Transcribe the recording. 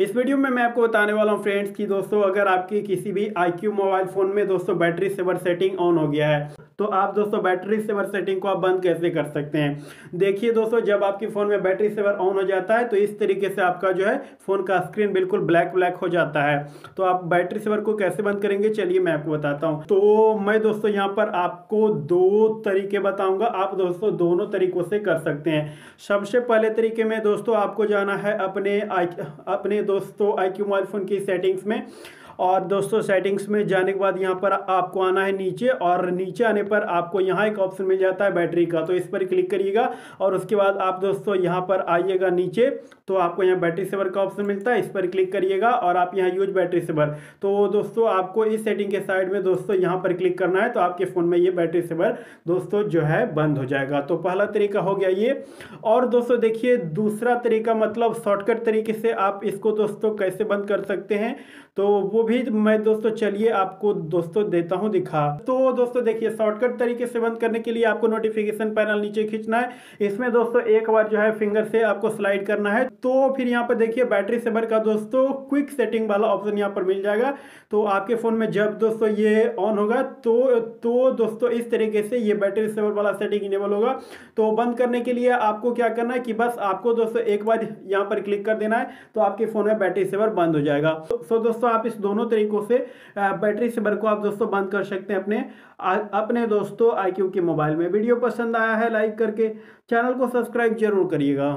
इस वीडियो में मैं आपको बताने वाला हूँ फ्रेंड्स कि दोस्तों, अगर आपकी किसी भी आईक्यू मोबाइल फ़ोन में दोस्तों बैटरी सेवर सेटिंग ऑन हो गया है तो आप दोस्तों बैटरी सेवर सेटिंग को आप बंद कैसे कर सकते हैं? देखिए दोस्तों, जब आपके फ़ोन में बैटरी सेवर ऑन हो जाता है तो इस तरीके से आपका जो है फ़ोन का स्क्रीन बिल्कुल ब्लैक ब्लैक हो जाता है। तो आप बैटरी सेवर को कैसे बंद करेंगे? चलिए मैं आपको बताता हूँ। तो मैं दोस्तों यहाँ पर आपको दो तरीके बताऊँगा। आप दोस्तों दोनों तरीकों से कर सकते हैं। सबसे पहले तरीके में दोस्तों आपको जाना है अपने अपने दोस्तों आई क्यू मोबाइल फ़ोन की सेटिंग्स में। और दोस्तों सेटिंग्स में जाने के बाद यहाँ पर आपको आना है नीचे और नीचे आने पर आपको यहाँ एक ऑप्शन मिल जाता है बैटरी का। तो इस पर क्लिक करिएगा और उसके बाद आप दोस्तों यहाँ पर आइएगा नीचे। तो आपको यहाँ बैटरी सेवर का ऑप्शन मिलता है, इस पर क्लिक करिएगा और आप यहाँ यूज़ बैटरी सेवर। तो दोस्तों, आपको इस सेटिंग के साइड में दोस्तों यहाँ पर क्लिक करना है तो आपके फ़ोन में ये बैटरी सेवर दोस्तों जो है बंद हो जाएगा। तो पहला तरीका हो गया ये। और दोस्तों देखिए, दूसरा तरीका मतलब शॉर्टकट तरीके से आप इसको दोस्तों कैसे बंद कर सकते हैं तो वो भी मैं दोस्तों चलिए आपको दोस्तों देता हूँ दिखा। तो दोस्तों देखिए, शॉर्टकट तरीके से बंद करने के लिए आपको नोटिफिकेशन पैनल नीचे खींचना है। इसमें दोस्तों एक बार जो है फिंगर से आपको स्लाइड करना है। तो फिर यहाँ पर देखिए, बैटरी सेवर का दोस्तों क्विक सेटिंग वाला ऑप्शन यहाँ पर मिल जाएगा। तो आपके फ़ोन में जब दोस्तों ये ऑन होगा तो तो दोस्तों इस तरीके से ये बैटरी सेवर वाला सेटिंग इनेबल होगा। तो बंद करने के लिए आपको क्या करना है कि बस आपको दोस्तों एक बार यहाँ पर क्लिक कर देना है तो आपके फ़ोन में बैटरी सेवर बंद हो जाएगा। सो दोस्तों आप इस दोनों तरीकों से बैटरी सेवर को आप दोस्तों बंद कर सकते हैं अपने अपने दोस्तों IQ के मोबाइल में। वीडियो पसंद आया है लाइक करके, चैनल को सब्सक्राइब ज़रूर करिएगा।